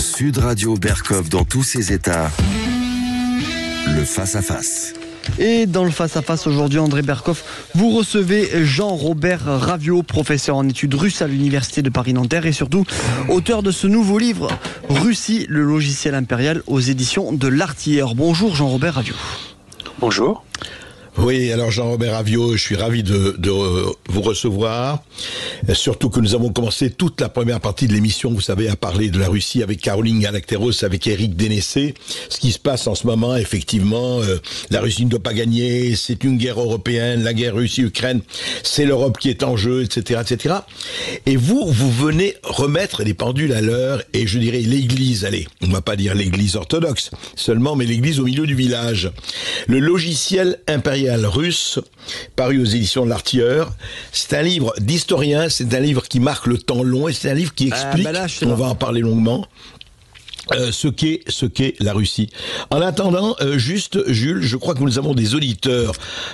Sud Radio Berkov dans tous ses états. Le face-à-face. Et dans le face-à-face aujourd'hui, André Berkoff, vous recevez Jean-Robert Ravio, professeur en études russes à l'Université de Paris-Nanterre et surtout auteur de ce nouveau livre, Russie, le logiciel impérial, aux éditions de l'Artilleur. Bonjour Jean-Robert Ravio. Bonjour. Oui, alors Jean-Robert Avio, je suis ravi de, de, vous recevoir. Surtout que nous avons commencé toute la première partie de l'émission, vous savez, à parler de la Russie avec Caroline Galacteros, avec Eric Dénessé. Ce qui se passe en ce moment, effectivement, euh, la Russie ne doit pas gagner, c'est une guerre européenne, la guerre Russie-Ukraine, c'est l'Europe qui est en jeu, etc., etc. Et vous, vous venez remettre les pendules à l'heure, et je dirais l'Église, allez, on va pas dire l'Église orthodoxe seulement, mais l'Église au milieu du village. Le logiciel impérial russe, paru aux éditions de l'Artilleur. C'est un livre d'historien, c'est un livre qui marque le temps long et c'est un livre qui explique, ah, bah on va en parler longuement, euh, ce qu'est ce qu'est la Russie. En attendant, euh, juste Jules, je crois que nous avons des auditeurs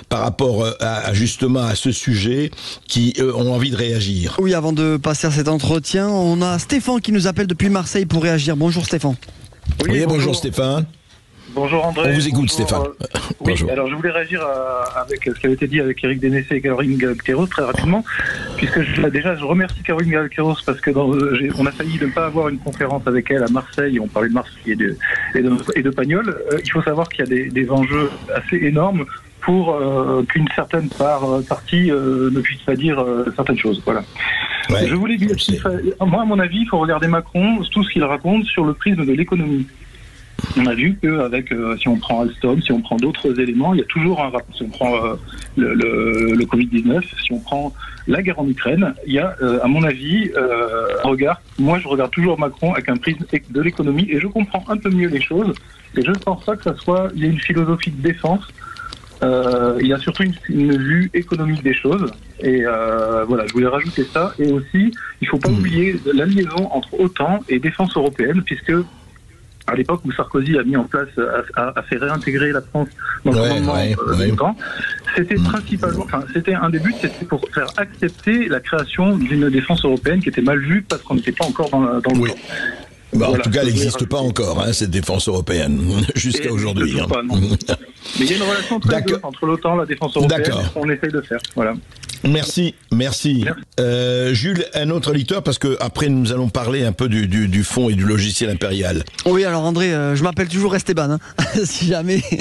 par rapport euh, à, justement à ce sujet qui ont envie de réagir. Oui, avant de passer à cet entretien, on a Stéphane qui nous appelle depuis Marseille pour réagir. Bonjour Stéphane. Oui, bonjour Stéphane. Bonjour André. On vous écoute Stéphane. Euh, oui, alors je voulais réagir avec ce qui avait été dit avec Eric Dénessé et Caroline Galacteros très rapidement, puisque je, déjà je remercie Caroline Galacteros parce que dans, on a failli ne pas avoir une conférence avec elle à Marseille, on parlait de Marseille et de, et de, Pagnol. Euh, il faut savoir qu'il y a des, des, enjeux assez énormes pour euh, qu'une certaine part, partie ne puisse pas dire certaines choses. Voilà. je voulais dire, moi à mon avis, il faut regarder Macron, tout ce qu'il raconte sur le prisme de l'économie on a vu qu'avec, euh, si on prend Alstom, si on prend d'autres éléments, il y a toujours un rapport. Si on prend euh, le, le, Covid-19, si on prend la guerre en Ukraine, il y a, euh, à mon avis, un regard. Moi, je regarde toujours Macron avec un prisme de l'économie et je comprends un peu mieux les choses. Et je ne pense pas que ça soit. Il y a une philosophie de défense. il y a surtout une, vue économique des choses. Et voilà, je voulais rajouter ça. Et aussi, il ne faut pas hmm. oublier la liaison entre OTAN et défense européenne, puisque à l'époque où Sarkozy a mis en place, a, fait réintégrer la France dans le commandement ouais, euh, c'était mm. principalement, enfin, c'était un des buts, c'était pour faire accepter la création d'une défense européenne qui était mal vue parce qu'on n'était pas encore dans, dans le bah, En tout cas, elle n'existe pas encore, hein, cette défense européenne, jusqu'à aujourd'hui. Hein. Mais il y a une relation très entre l'OTAN, la défense européenne, qu'on essaye de faire. Voilà. Merci, merci. Euh, Jules, un autre lecteur, parce que après nous allons parler un peu du, du, du fond et du logiciel impérial. Oui, alors André, euh, je m'appelle toujours Esteban, hein, si jamais.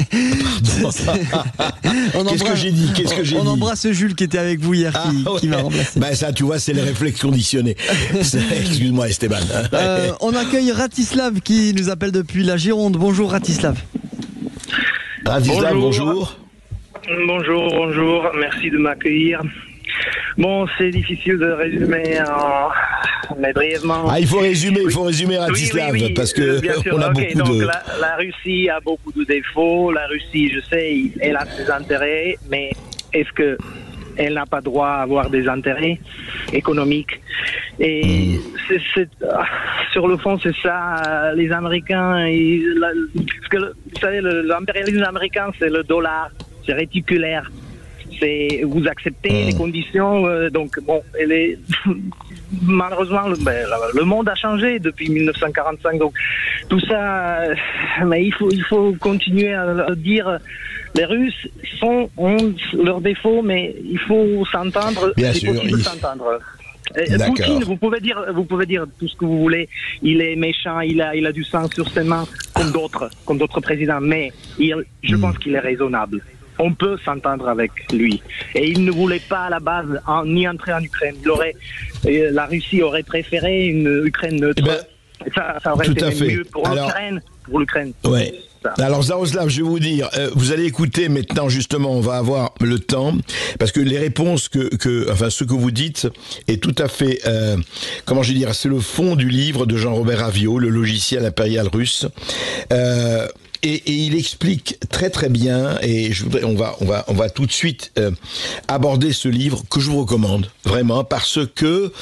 Qu'est-ce que j'ai dit Qu'est-ce que j'ai On embrasse Jules qui était avec vous hier, qui, ah, qui m'a remplacé. Ben ça, tu vois, c'est les réflexes conditionnés. Excuse-moi, Esteban. euh, on accueille Ratislav qui nous appelle depuis la Gironde. Bonjour Ratislav. Ratislav, bonjour. Bonjour, bonjour, merci de m'accueillir. Bon, c'est difficile de résumer, mais brièvement. Ah, il faut résumer, il faut résumer Ratislav, parce que euh, on a beaucoup donc de. La, la, Russie a beaucoup de défauts. La Russie, je sais, elle a ses intérêts, mais est-ce que elle n'a pas droit à avoir des intérêts économiques Et hmm. c'est, ah, sur le fond, c'est ça. Les Américains, que, vous savez, l'impérialisme américain, c'est le dollar c'est réticulaire. C'est vous acceptez les hmm. conditions. Euh, donc bon, elle est malheureusement le, ben, le, monde a changé depuis 1945. Donc tout ça, euh, mais il faut il faut continuer à dire. Les Russes sont, ont leurs défauts, mais il faut s'entendre. C'est possible s'entendre. Poutine, vous pouvez dire, vous pouvez dire tout ce que vous voulez. Il est méchant, il a, il a du sang sur ses mains, comme d'autres, comme d'autres présidents. Mais il, je hmm. pense qu'il est raisonnable on peut s'entendre avec lui. Et il ne voulait pas à la base ni entrer en Ukraine. Il aurait, la Russie aurait préféré une Ukraine neutre. Eh ben, ça, aurait été mieux pour l'Ukraine. Pour l'Ukraine. Ouais. Alors Zaroslav, je vais vous dire, euh, vous allez écouter maintenant justement, on va avoir le temps, parce que les réponses que, enfin ce que vous dites est tout à fait, euh, comment je vais dire, c'est le fond du livre de Jean-Robert Avio, le logiciel impérial russe. Euh, et, il explique très très bien, et je voudrais, on va, on va, on va tout de suite aborder ce livre que je vous recommande vraiment parce que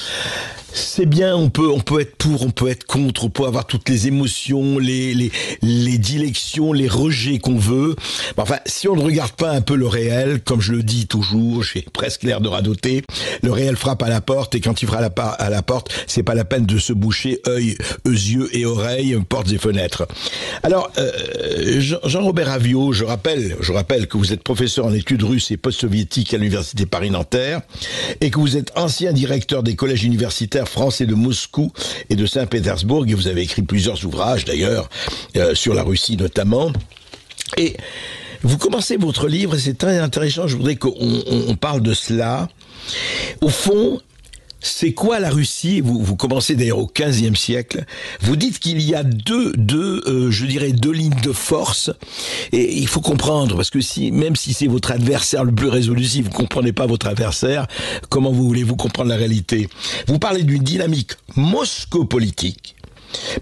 c'est bien, on peut, on peut être pour, on peut être contre, on peut avoir toutes les émotions, les, les, les dilections, les rejets qu'on veut. Enfin, si on ne regarde pas un peu le réel, comme je le dis toujours, j'ai presque l'air de radoter, le réel frappe à la porte et quand il frappe à la porte, c'est pas la peine de se boucher œil, yeux et oreilles, portes et fenêtres. Alors, euh, Jean-Robert Avio, je rappelle, je rappelle que vous êtes professeur en études russes et post-soviétiques à l'université Paris-Nanterre et que vous êtes ancien directeur des collèges universitaires français de Moscou et de Saint-Pétersbourg, et vous avez écrit plusieurs ouvrages d'ailleurs, euh, sur la Russie notamment. Et vous commencez votre livre, et c'est très intéressant, je voudrais qu'on parle de cela. Au fond, c'est quoi la Russie vous, vous commencez d'ailleurs au XVe siècle. Vous dites qu'il y a deux, deux euh, je dirais, deux lignes de force. Et il faut comprendre, parce que si, même si c'est votre adversaire le plus résolu, si vous comprenez pas votre adversaire, comment vous voulez-vous comprendre la réalité? Vous parlez d'une dynamique moscopolitique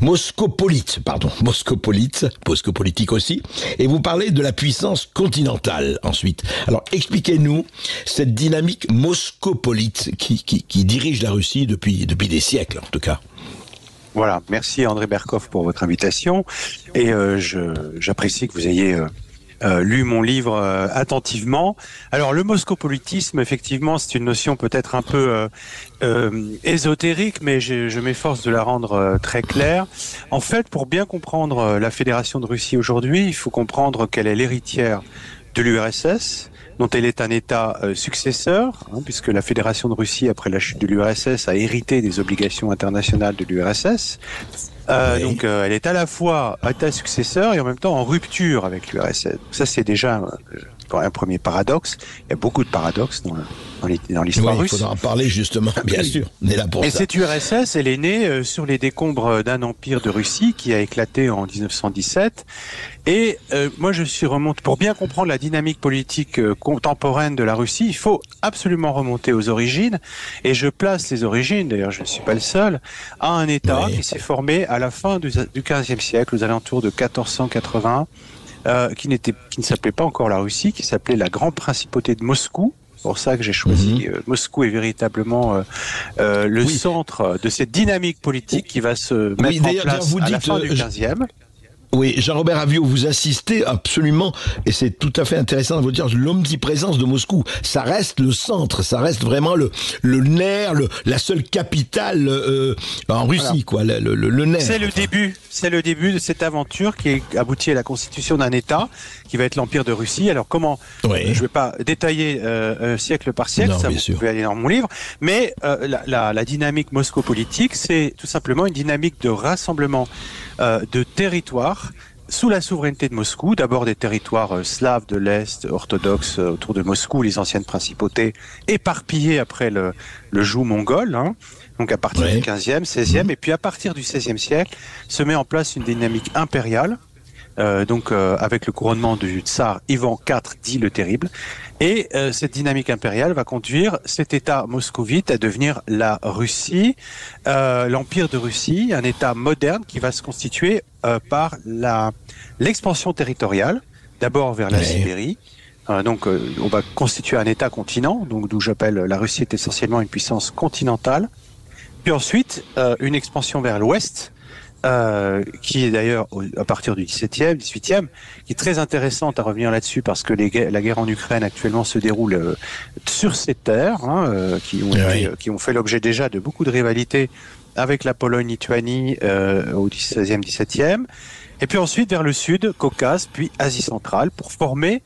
Moscopolite, pardon, moscopolite, moscopolitique aussi, et vous parlez de la puissance continentale ensuite. Alors expliquez-nous cette dynamique moscopolite qui, dirige la Russie depuis, des siècles en tout cas. Voilà, merci André Berkoff pour votre invitation et euh, j'apprécie que vous ayez euh, lu mon livre euh, attentivement. Alors le moscopolitisme, effectivement, c'est une notion peut-être un peu euh, ésotérique, mais je, je m'efforce de la rendre très claire. En fait, pour bien comprendre la Fédération de Russie aujourd'hui, il faut comprendre qu'elle est l'héritière de l'URSS, dont elle est un État successeur, hein, puisque la Fédération de Russie, après la chute de l'URSS, a hérité des obligations internationales de l'URSS. Euh, donc euh, elle est à la fois État successeur et en même temps en rupture avec l'URSS. Ça c'est déjà euh, un premier paradoxe. Il y a beaucoup de paradoxes dans, dans l'histoire russe. Il faudra en parler justement, bien sûr. On est là pour et ça. cette URSS, elle est née sur les décombres d'un empire de Russie qui a éclaté en 1917 et euh, moi, je suis remonte pour bien comprendre la dynamique politique contemporaine de la Russie. Il faut absolument remonter aux origines, et je place les origines. D'ailleurs, je ne suis pas le seul à un État qui s'est formé à la fin du, 15e siècle, aux alentours de 1480, euh, qui n'était, qui ne s'appelait pas encore la Russie, qui s'appelait la Grande Principauté de Moscou. C'est pour ça que j'ai choisi mhm. euh, Moscou est véritablement le centre de cette dynamique politique qui va se mettre en place à la fin du 15e. Oui, Jean-Robert Avio, vous insistez absolument, et c'est tout à fait intéressant de vous dire, l'omniprésence de Moscou, ça reste le centre, ça reste vraiment le, le nerf, le, la seule capitale euh, en Russie, quoi, le, le, le nerf. C'est le début, c'est le début de cette aventure qui aboutit à la constitution d'un État qui va être l'Empire de Russie. Alors comment Je ne vais pas détailler euh, euh, siècle par siècle, ça vous pouvez aller dans mon livre, mais euh, la, la, la, dynamique moscopolitique, c'est tout simplement une dynamique de rassemblement euh, de territoires sous la souveraineté de Moscou, d'abord des territoires euh, slaves de l'Est, orthodoxes euh, autour de Moscou, les anciennes principautés, éparpillées après le, le joug mongol, hein, donc à partir du 15e, 16e, et puis à partir du 16e siècle, se met en place une dynamique impériale, euh, donc euh, avec le couronnement du tsar Ivan IV dit le Terrible. Et euh, cette dynamique impériale va conduire cet État moscovite à devenir la Russie, l'Empire de Russie, un État moderne qui va se constituer par la l'expansion territoriale, d'abord vers la Sibérie. donc, on va constituer un État-continent, donc d'où j'appelle la Russie est essentiellement une puissance continentale. Puis ensuite, une expansion vers l'ouest, euh, qui est d'ailleurs à partir du 17e, 18e, qui est très intéressante à revenir là-dessus parce que les, la guerre en Ukraine actuellement se déroule euh, sur ces terres, hein, euh, qui, ont été, qui ont fait l'objet déjà de beaucoup de rivalités avec la Pologne-Lituanie au 16e, 17e, et puis ensuite vers le sud, Caucase, puis Asie centrale, pour former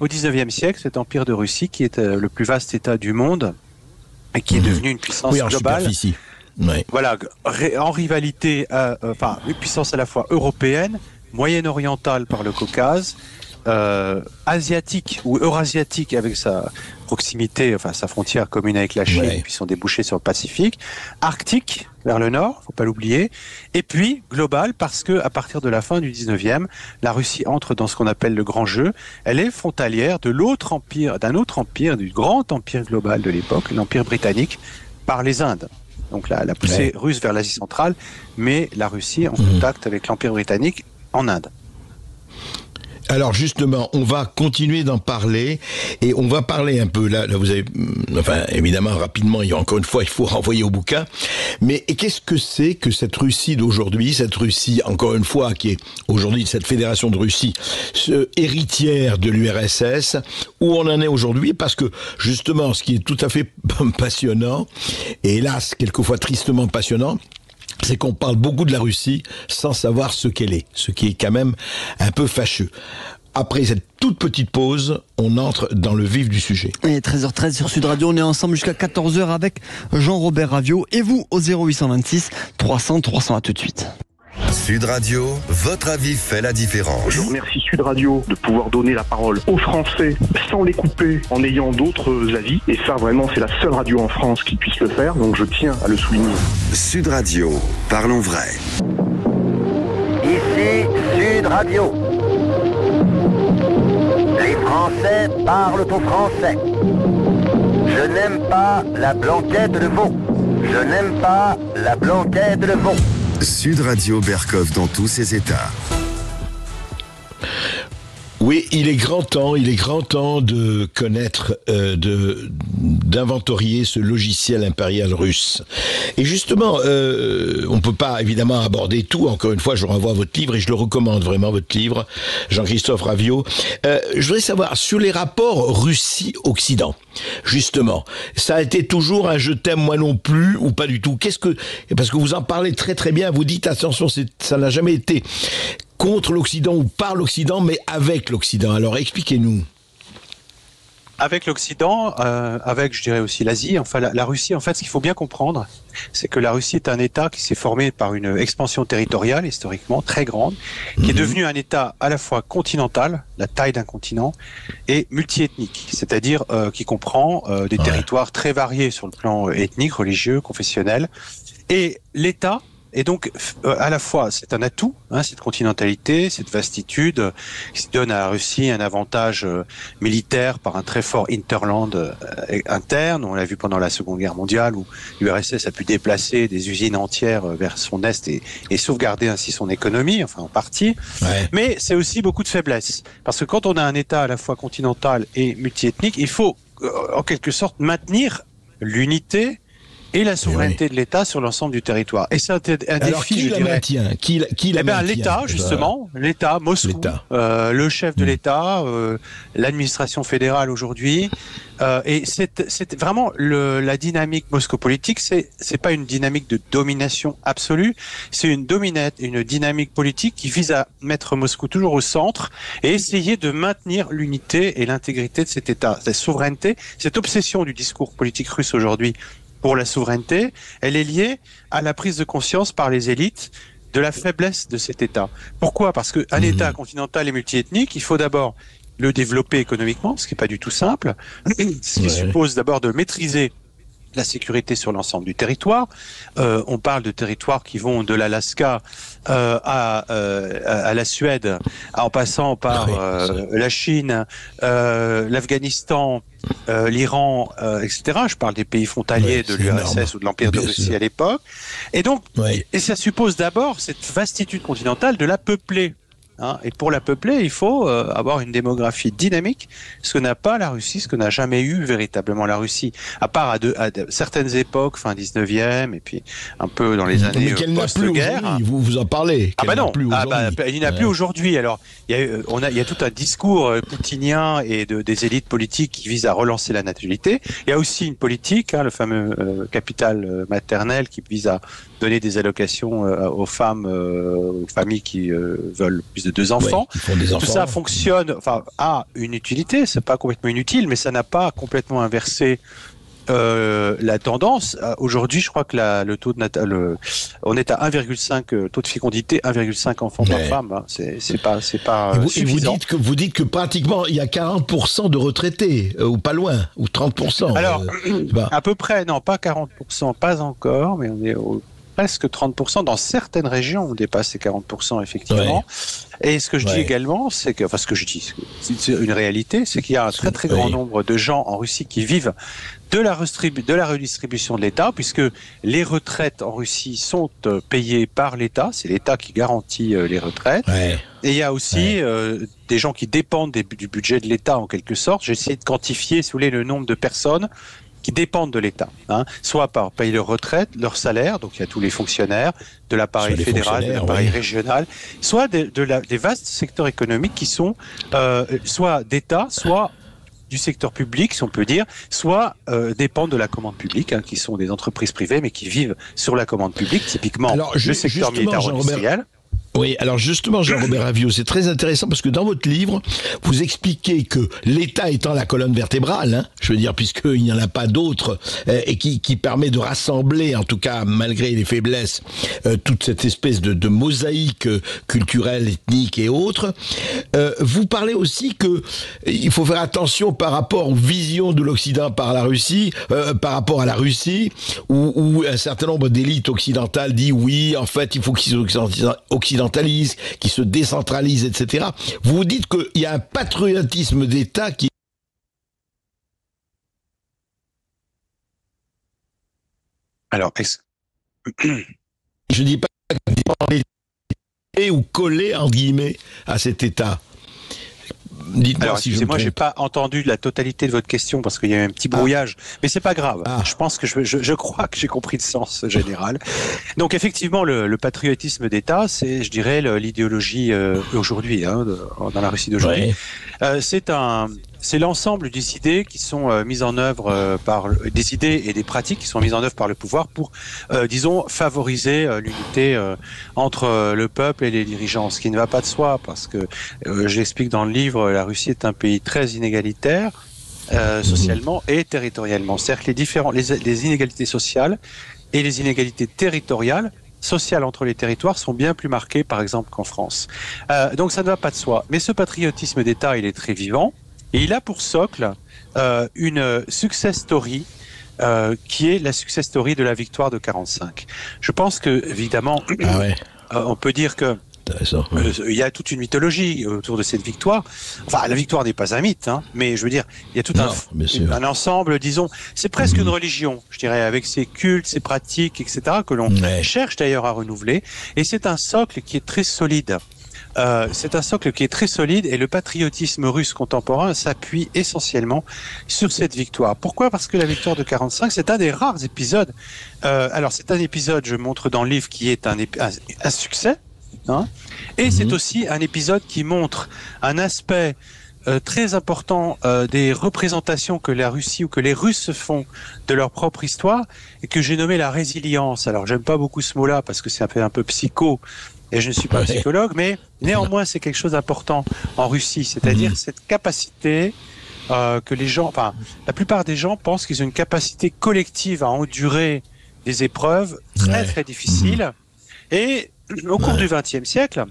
au 19e siècle cet empire de Russie qui est le plus vaste État du monde et qui est mhm. devenu une puissance oui, globale. Superficie. Voilà, en rivalité, euh, enfin, une puissance à la fois européenne, moyenne-orientale par le Caucase, euh, asiatique ou eurasiatique avec sa proximité, enfin sa frontière commune avec la Chine, puis son débouché sur le Pacifique, arctique vers le nord, faut pas l'oublier, et puis global parce que à partir de la fin du 19e, la Russie entre dans ce qu'on appelle le grand jeu. Elle est frontalière de l'autre empire, d'un autre empire, du grand empire global de l'époque, l'empire britannique, par les Indes donc la, poussée russe vers l'Asie centrale, mais la Russie en mhm. contact avec l'Empire britannique en Inde. Alors justement, on va continuer d'en parler et on va parler un peu là. Là, vous avez, mm, enfin, évidemment, rapidement. Il y a encore une fois, il faut renvoyer au bouquin. Mais qu'est-ce que c'est que cette Russie d'aujourd'hui, cette Russie, encore une fois, qui est aujourd'hui cette fédération de Russie, ce héritière de l'URSS, où on en est aujourd'hui? Parce que justement, ce qui est tout à fait passionnant, et hélas, quelquefois tristement passionnant, c'est qu'on parle beaucoup de la Russie sans savoir ce qu'elle est, ce qui est quand même un peu fâcheux. Après cette toute petite pause, on entre dans le vif du sujet. Et 13h13 sur Sud Radio, on est ensemble jusqu'à 14h avec Jean-Robert Ravio et vous au 0826 300 300 à tout de suite. Sud Radio, votre avis fait la différence. Je remercie Sud Radio de pouvoir donner la parole aux Français sans les couper en ayant d'autres avis. Et ça, vraiment, c'est la seule radio en France qui puisse le faire. Donc je tiens à le souligner. Sud Radio, parlons vrai. Ici Sud Radio. Les Français parlent au français. Je n'aime pas la blanquette de veau. Je n'aime pas la blanquette de veau. Sud Radio Berkov dans tous ses états. Oui, il est grand temps, il est grand temps de connaître, euh, de d'inventorier ce logiciel impérial russe. Et justement, euh, on peut pas évidemment aborder tout. Encore une fois, je renvoie à votre livre et je le recommande vraiment votre livre, Jean-Christophe Ravio. Euh, je voudrais savoir sur les rapports Russie-Occident. Justement, ça a été toujours un je t'aime moi non plus ou pas du tout? Qu'est-ce que parce que vous en parlez très très bien. Vous dites attention, ça n'a jamais été contre l'Occident ou par l'Occident, mais avec l'Occident. Alors expliquez-nous. Avec l'Occident, euh, avec je dirais aussi l'Asie, enfin la, Russie, en fait, ce qu'il faut bien comprendre, c'est que la Russie est un État qui s'est formé par une expansion territoriale historiquement très grande, qui est mhm. devenu un État à la fois continental, la taille d'un continent, et multiethnique, c'est-à-dire euh, qui comprend euh, des territoires très variés sur le plan ethnique, religieux, confessionnel. Et l'État et donc, euh, à la fois, c'est un atout, hein, cette continentalité, cette vastitude, qui donne à la Russie un avantage euh, militaire par un très fort interland euh, interne. On l'a vu pendant la Seconde Guerre mondiale, où l'URSS a pu déplacer des usines entières vers son est et, et sauvegarder ainsi son économie, enfin en partie. Mais c'est aussi beaucoup de faiblesses, parce que quand on a un État à la fois continental et multiethnique, il faut en quelque sorte maintenir l'unité et la souveraineté de l'État sur l'ensemble du territoire. Et c'est un, un Alors, défi, qui je la dirais. Maintient? Qui, qui la eh ben, l'État, justement, l'État, Moscou, euh, le chef de Mm. l'État, euh, l'administration fédérale aujourd'hui, euh, et c'est vraiment le, la dynamique moscopolitique. C'est c'est pas une dynamique de domination absolue, c'est une dominette, une dynamique politique qui vise à mettre Moscou toujours au centre et essayer de maintenir l'unité et l'intégrité de cet État, cette souveraineté, cette obsession du discours politique russe aujourd'hui pour la souveraineté, elle est liée à la prise de conscience par les élites de la faiblesse de cet État. Pourquoi? Parce qu'un État continental et multiethnique, il faut d'abord le développer économiquement, ce qui n'est pas du tout simple, ce qui Ouais. suppose d'abord de maîtriser la sécurité sur l'ensemble du territoire. Euh, on parle de territoires qui vont de l'Alaska euh, à, euh, à la Suède, en passant par euh, la Chine, euh, l'Afghanistan, euh, l'Iran, euh, etc. Je parle des pays frontaliers Ouais, de l'URSS ou de l'Empire de Russie sûr. à l'époque. Et donc, et ça suppose d'abord cette vastitude continentale de la peupler. Hein. Et pour la peupler, il faut euh, avoir une démographie dynamique, ce que n'a pas la Russie, ce que n'a jamais eu véritablement la Russie, à part à, de- à de- certaines époques, fin 19e, et puis un peu dans les années euh, post-guerre. Vous vous en parlez. Ah bah non, plus ah bah, il n'y en a plus aujourd'hui. Alors, il y a, euh, on a, il y a tout un discours poutinien et de, des élites politiques qui visent à relancer la natalité. Il y a aussi une politique, hein, le fameux euh, capital maternel, qui vise à donner des allocations euh, aux femmes, aux familles qui veulent plus de deux enfants. Ouais, ils font des Tout ça fonctionne, enfin, a une utilité, c'est pas complètement inutile, mais ça n'a pas complètement inversé euh, la tendance. Euh, Aujourd'hui, je crois que la, le taux de nata- le, on est à 1,5 euh, taux de fécondité, 1,5 enfants par femme. hein. C'est pas, c'est pas Et vous, dites que vous dites que pratiquement il y a 40% de retraités euh, ou pas loin ou 30%. Alors, euh. À peu près, non, pas 40%, pas encore, mais on est au presque 30%. Dans certaines régions, on dépasse les 40% effectivement. Et ce que je dis également, c'est que, enfin ce que je dis, c'est une réalité, c'est qu'il y a un très très grand nombre de gens en Russie qui vivent de la, de la redistribution de l'État, puisque les retraites en Russie sont euh, payées par l'État, c'est l'État qui garantit euh, les retraites. Et il y a aussi euh, des gens qui dépendent du budget de l'État en quelque sorte. J'ai essayé de quantifier, si vous voulez, le nombre de personnes qui dépendent de l'État, hein, soit par payer leur retraite, leur salaire, donc il y a tous les fonctionnaires de l'appareil fédéral, de l'appareil régional, soit de, des vastes secteurs économiques qui sont soit d'État, soit du secteur public, si on peut dire, soit euh, dépendent de la commande publique, hein, qui sont des entreprises privées, mais qui vivent sur la commande publique, typiquement Alors, le secteur militaire-industriel. Oui, alors justement, Jean-Robert Avio, c'est très intéressant parce que dans votre livre, vous expliquez que l'État étant la colonne vertébrale, hein, je veux dire, puisqu'il n'y en a pas d'autres, euh, et qui, permet de rassembler, en tout cas malgré les faiblesses, euh, toute cette espèce de, mosaïque euh, culturelle, ethnique et autres, vous parlez aussi que il faut faire attention par rapport aux visions de l'Occident par la Russie, par rapport à la Russie, où, où un certain nombre d'élites occidentales dit oui, en fait, il faut qu'ils qui se décentralise, etc. Vous vous dites qu'il y a un patriotisme d'État qui Alors, est-ce je dis pas ou coller entre guillemets à cet État. Alors, si moi, j'ai pas entendu la totalité de votre question parce qu'il y a eu un petit brouillage, mais c'est pas grave. Ah. Je pense que je, je, crois que j'ai compris le sens général. Donc, effectivement, le, le patriotisme d'État, c'est, je dirais, l'idéologie euh, aujourd'hui, hein, dans la Russie d'aujourd'hui. Euh, c'est un, c'est l'ensemble des idées qui sont euh, mises en œuvre euh, par des idées et des pratiques qui sont mises en œuvre par le pouvoir pour, euh, disons, favoriser l'unité entre le peuple et les dirigeants. Ce qui ne va pas de soi, parce que j'explique dans le livre, la Russie est un pays très inégalitaire. socialement et territorialement. C'est-à-dire que les différents, les, les inégalités sociales et les inégalités territoriales sociales entre les territoires sont bien plus marquées, par exemple, qu'en France. Euh, donc ça ne va pas de soi. Mais ce patriotisme d'État, il est très vivant. Et il a pour socle euh, une success story euh, qui est la success story de la victoire de 45. Je pense que évidemment, ah ouais. euh, on peut dire que il y a toute une mythologie autour de cette victoire. Enfin, la victoire n'est pas un mythe, hein, mais je veux dire, il y a tout un, un, ensemble, disons, c'est presque une mhm. religion, je dirais, avec ses cultes, ses pratiques, etc., que l'on cherche d'ailleurs à renouveler. Et c'est un socle qui est très solide. Euh, c'est un socle qui est très solide et le patriotisme russe contemporain s'appuie essentiellement sur cette victoire. Pourquoi? Parce que la victoire de 45, c'est un des rares épisodes. Euh, alors c'est un épisode, je montre dans le livre, qui est un, un, succès. Hein, et mhm. c'est aussi un épisode qui montre un aspect euh, très important euh, des représentations que la Russie ou que les Russes font de leur propre histoire et que j'ai nommé la résilience. Alors j'aime pas beaucoup ce mot-là parce que c'est un peu un peu psycho et je ne suis pas psychologue, mais néanmoins c'est quelque chose d'important en Russie, c'est-à-dire mhm. cette capacité euh, que les gens, enfin la plupart des gens pensent qu'ils ont une capacité collective à endurer des épreuves très très difficiles. Mhm. Et au cours du XXe siècle,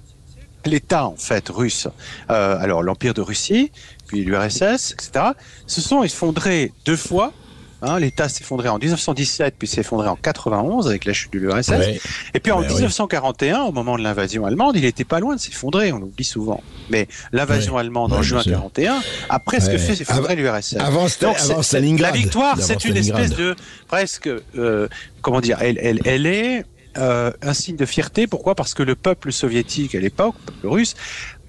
l'État en fait russe, euh, alors l'Empire de Russie, puis l'URSS, etc., se sont effondrés deux fois Hein, L'État s'est effondré en 1917, puis s'est effondré en 91 avec la chute de l'URSS. Et puis en 1941, au moment de l'invasion allemande, il était pas loin de s'effondrer, on l'oublie souvent. Mais l'invasion allemande en juin 41 a presque fait s'effondrer l'URSS. Avant, La victoire, c'est une espèce de presque, euh, comment dire, elle, elle, elle est euh, un signe de fierté. Pourquoi? Parce que le peuple soviétique à l'époque, le peuple russe,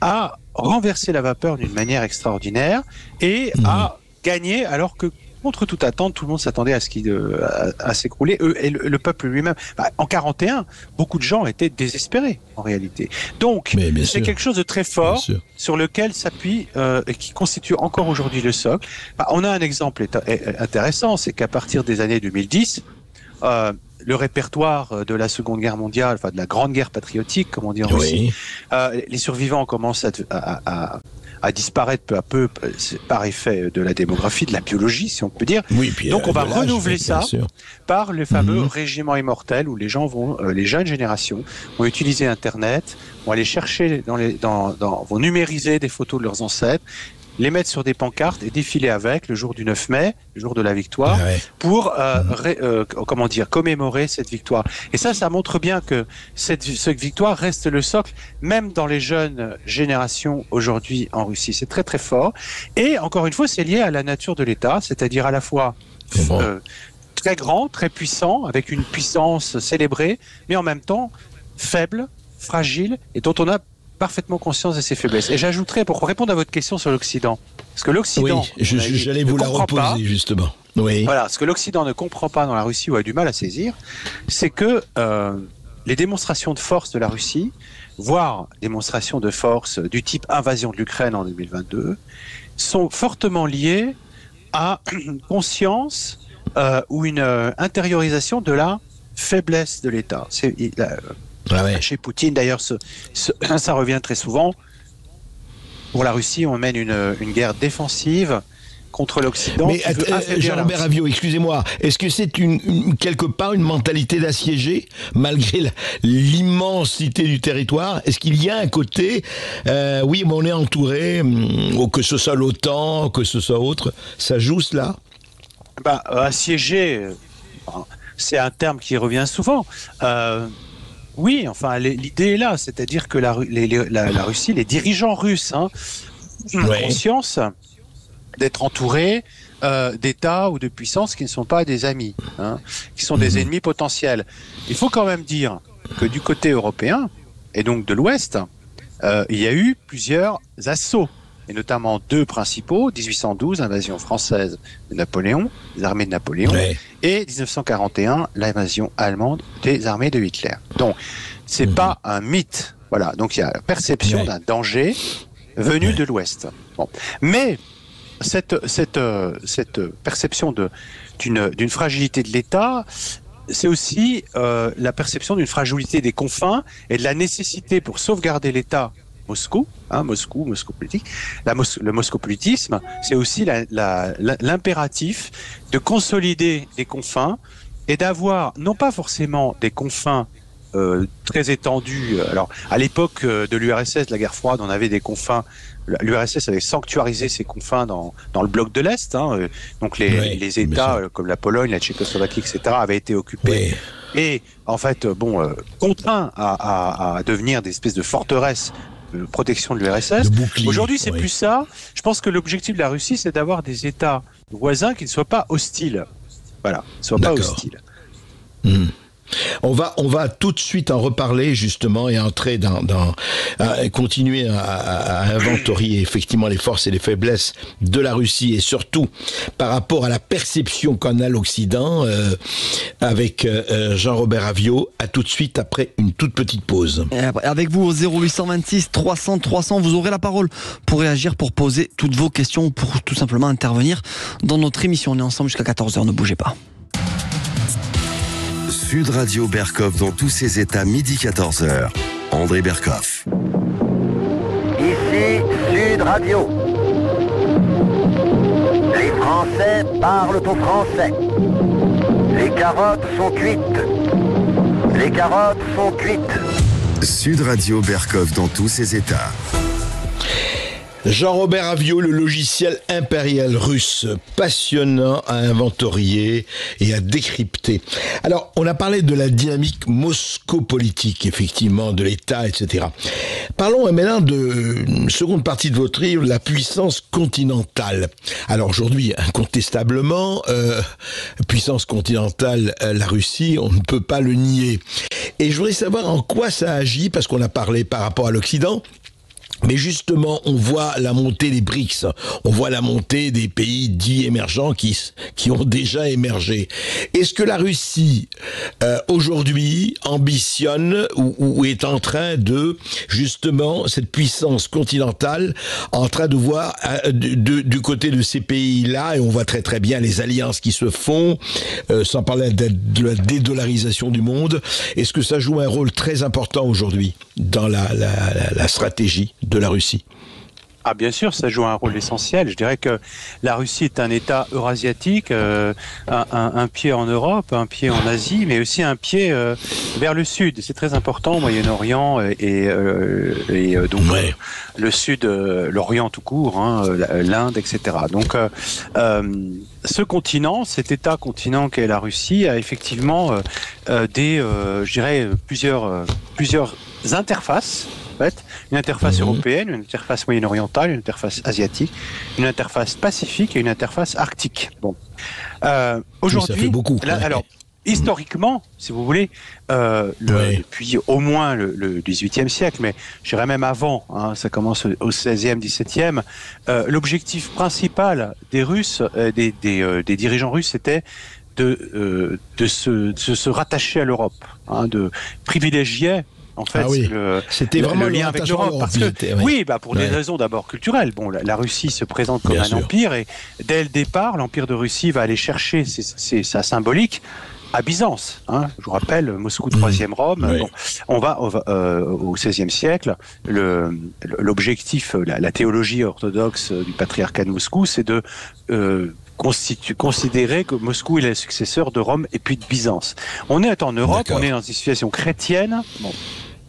a renversé la vapeur d'une manière extraordinaire et mmh. a gagné alors que contre toute attente, tout le monde s'attendait à ce qu'il euh, à, s'écrouler. Et le, peuple lui-même, bah, en 41, beaucoup de gens étaient désespérés en réalité. Donc, c'est quelque chose de très fort sur lequel s'appuie euh, et qui constitue encore aujourd'hui le socle. Bah, on a un exemple intéressant, c'est qu'à partir des années 2010, euh, le répertoire de la Seconde Guerre mondiale, enfin de la Grande Guerre patriotique, comme on dit en Russie, euh, les survivants commencent à, à, à, à disparaître peu à peu par effet de la démographie, de la biologie, si on peut dire. Oui, Donc on va renouveler ça par le fameux mhm. régiment immortel où les gens vont, euh, les jeunes générations vont utiliser Internet, vont aller chercher dans les, dans, dans, vont numériser des photos de leurs ancêtres les mettre sur des pancartes et défiler avec le jour du 9 mai, le jour de la victoire, ah pour euh, euh, comment dire commémorer cette victoire. Et ça, ça montre bien que cette, cette victoire reste le socle, même dans les jeunes générations aujourd'hui en Russie. C'est très très fort. Et encore une fois, c'est lié à la nature de l'État, c'est-à-dire à la fois euh, très grand, très puissant, avec une puissance célébrée, mais en même temps faible, fragile, et dont on a parfaitement conscience de ses faiblesses. Et j'ajouterais, pour répondre à votre question sur l'Occident, parce que l'Occident... Oui, j'allais vous la reposer, justement. Oui. Voilà, ce que l'Occident ne comprend pas dans la Russie ou a du mal à saisir, c'est que euh, les démonstrations de force de la Russie, voire démonstrations de force du type invasion de l'Ukraine en 2022, sont fortement liées à une conscience euh, ou une euh, intériorisation de la faiblesse de l'État. C'est ah Chez Poutine, d'ailleurs, ça revient très souvent. Pour la Russie, on mène une, une guerre défensive contre l'Occident. Mais Jean-Robert Avio, excusez-moi, est-ce que c'est une, quelque part une mentalité d'assiégé malgré l'immensité du territoire? Est-ce qu'il y a un côté, euh, oui, mais on est entouré, hum, que ce soit l'OTAN, que ce soit autre, ça joue cela? Bah, Assiégé, euh, c'est un terme qui revient souvent. Euh, oui, enfin, l'idée est là, c'est-à-dire que la, Russie, les dirigeants russes, hein, ont conscience d'être entourés euh, d'États ou de puissances qui ne sont pas des amis, hein, qui sont des mhm. ennemis potentiels. Il faut quand même dire que du côté européen, et donc de l'Ouest, euh, il y a eu plusieurs assauts et notamment deux principaux, 1812, invasion française de Napoléon, des armées de Napoléon, et 1941, l'invasion allemande des armées de Hitler. Donc, c'est n'est mhm. pas un mythe. Voilà. Donc, il y a la perception d'un danger venu de l'Ouest. Bon. Mais, cette, cette, cette perception d'une fragilité de l'État, c'est aussi euh, la perception d'une fragilité des confins et de la nécessité pour sauvegarder l'État Moscou, hein, Moscou, Moscou politique. La le moscopolitisme, c'est aussi l'impératif de consolider les confins et d'avoir non pas forcément des confins euh, très étendus. Alors, à l'époque euh, de l'URSS, la guerre froide, on avait des confins. L'URSS avait sanctuarisé ses confins dans, dans le bloc de l'Est. Hein, euh, donc, les, les États comme la Pologne, la Tchécoslovaquie, etc., avaient été occupés. Et en fait, bon, contraints à, à, à, devenir des espèces de forteresses protection de l'URSS. Aujourd'hui, c'est plus ça. Je pense que l'objectif de la Russie, c'est d'avoir des États voisins qui ne soient pas hostiles. Voilà, ne soient pas hostiles. Hmm. On va, on va tout de suite en reparler justement et entrer dans, dans continuer à, inventorier effectivement les forces et les faiblesses de la Russie et surtout par rapport à la perception qu'en a l'Occident euh, avec euh, euh, Jean-Robert Avio. À tout de suite après une toute petite pause. avec vous au 0826 300 300, vous aurez la parole pour réagir, pour poser toutes vos questions, pour tout simplement intervenir dans notre émission. On est ensemble jusqu'à 14h, ne bougez pas. Sud Radio Berkoff dans tous ses états, midi 14h. André Berkoff. Ici Sud Radio. Les Français parlent au français. Les carottes sont cuites. Les carottes sont cuites. Sud Radio Berkoff dans tous ses états. Jean-Robert Avio, le logiciel impérial russe, passionnant à inventorier et à décrypter. Alors, on a parlé de la dynamique moscopolitique, effectivement, de l'État, etc. Parlons maintenant de seconde partie de votre livre, la puissance continentale. Alors aujourd'hui, incontestablement, euh, puissance continentale, euh, la Russie, on ne peut pas le nier. Et je voudrais savoir en quoi ça agit, parce qu'on a parlé par rapport à l'Occident, mais justement, on voit la montée des BRICS, on voit la montée des pays dits émergents qui, qui ont déjà émergé. Est-ce que la Russie, euh, aujourd'hui, ambitionne ou, est en train de, justement, cette puissance continentale, en train de voir euh, du côté de ces pays-là, et on voit très très bien les alliances qui se font, euh, sans parler de, la dédollarisation du monde, est-ce que ça joue un rôle très important aujourd'hui dans la, la, la stratégie de la Russie ah bien sûr, ça joue un rôle essentiel. Je dirais que la Russie est un État eurasiatique, euh, un, pied en Europe, un pied en Asie, mais aussi un pied euh, vers le sud. C'est très important au Moyen-Orient et, et, euh, donc le sud, l'Orient tout court, hein, l'Inde, etc. Donc ce continent, cet État continent qu'est la Russie, a effectivement des, je dirais, plusieurs, plusieurs interfaces fait, une interface mhm. européenne, une interface moyen-orientale, une interface asiatique, une interface pacifique et une interface arctique. Bon, euh, aujourd'hui, beaucoup. alors. Historiquement, si vous voulez, euh, depuis au moins le, XVIIIe siècle, mais je dirais même avant, hein, ça commence au XVIe, XVIIe, euh, l'objectif principal des Russes, euh, des, des, des, dirigeants russes, c'était de, de, se, de, se, rattacher à l'Europe, hein, de privilégier en fait, ah c'était vraiment le, lien avec l'Europe. Oui, bah pour des raisons d'abord culturelles. Bon, la, Russie se présente comme un empire et dès le départ, l'empire de Russie va aller chercher sa symbolique à Byzance. Hein. Je vous rappelle, Moscou troisième Rome. on va, euh, au XVIe siècle. L'objectif, la, théologie orthodoxe du patriarcat de Moscou, c'est de euh, considérer que Moscou est le successeur de Rome et puis de Byzance. On est en Europe, on est dans une situation chrétienne. Bon,